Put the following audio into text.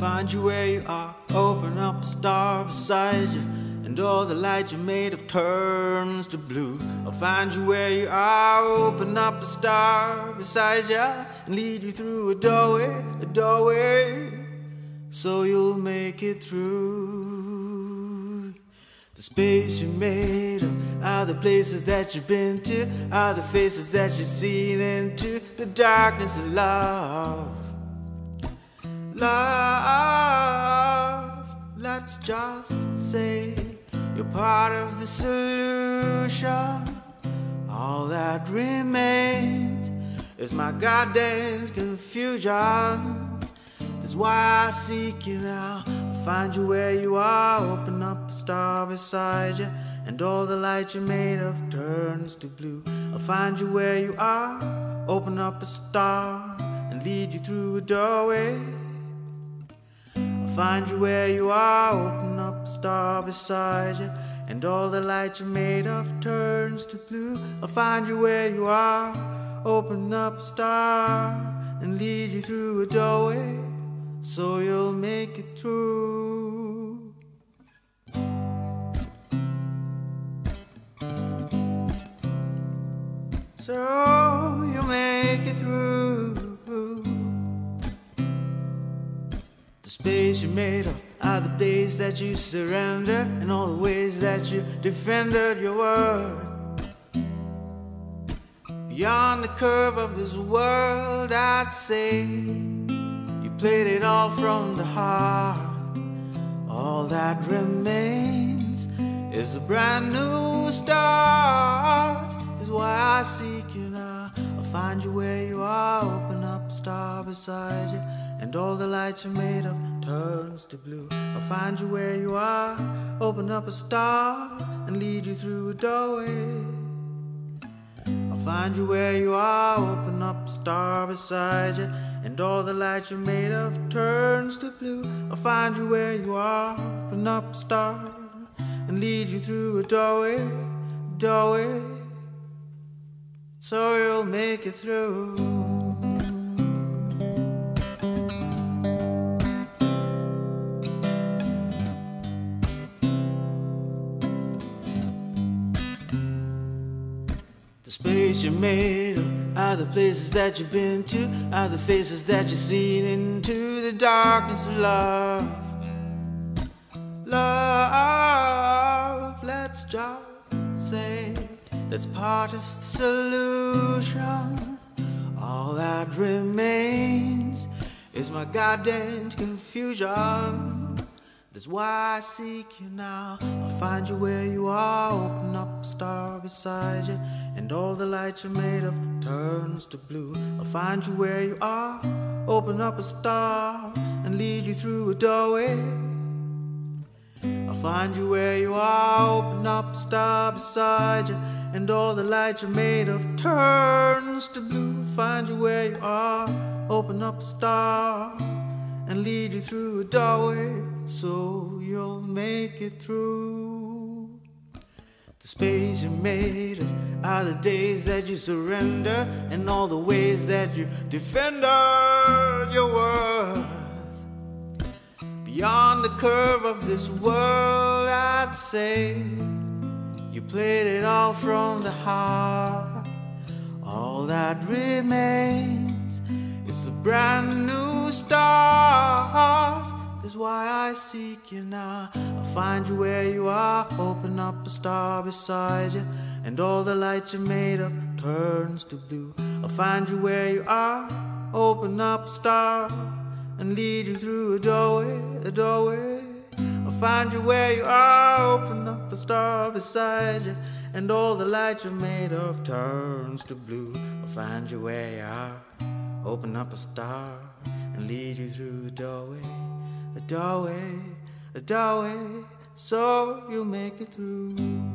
Find you where you are. Open up a star beside you. And all the light you made of turns to blue. I'll find you where you are. Open up a star beside you. And lead you through a doorway, a doorway. So you'll make it through. The space you made of are the places that you've been to, are the faces that you've seen into the darkness of love. Love, let's just say you're part of the solution. All that remains is my goddamn confusion. That's why I seek you now. I'll find you where you are. Open up a star beside you. And all the light you made of turns to blue. I'll find you where you are. Open up a star and lead you through a doorway. Find you where you are. Open up a star beside you. And all the light you made of turns to blue. I'll find you where you are. Open up a star and lead you through a doorway so you'll make it through. So The space you made of are the days that you surrendered and all the ways that you defended your word. Beyond the curve of this world, I'd say you played it all from the heart. All that remains is a brand new start. Is why I seek you now. I'll find you where you are. Open up star beside you, and all the light you're made of turns to blue. I'll find you where you are. Open up a star and lead you through a doorway. I'll find you where you are, open up a star beside you, and all the light you're made of turns to blue. I'll find you where you are, open up a star, and lead you through a doorway, doorway, so you'll make it through. The space you're made of are the places that you've been to, are the faces that you've seen into the darkness of love. Love, let's just say that's part of the solution. All that remains is my goddamn confusion. That's why I seek you now. I'll find you where you are. Open up a star beside you, and all the light you're made of turns to blue. I'll find you where you are. Open up a star and lead you through a doorway. I'll find you where you are. Open up a star beside you, and all the light you're made of turns to blue. I'll find you where you are. Open up a star and lead you through a doorway so you'll make it through. The space you made are the days that you surrender and all the ways that you defended your worth. Beyond the curve of this world, I'd say you played it all from the heart. All that remains is a brand new start. That's why I seek you now. I'll find you where you are. Open up a star beside you, and all the light you're made of turns to blue. I'll find you where you are. Open up a star and lead you through a doorway, a doorway. I'll find you where you are. Open up a star beside you, and all the light you're made of turns to blue. I'll find you where you are. Open up a star and lead you through a doorway, a doorway, a doorway, so you'll make it through.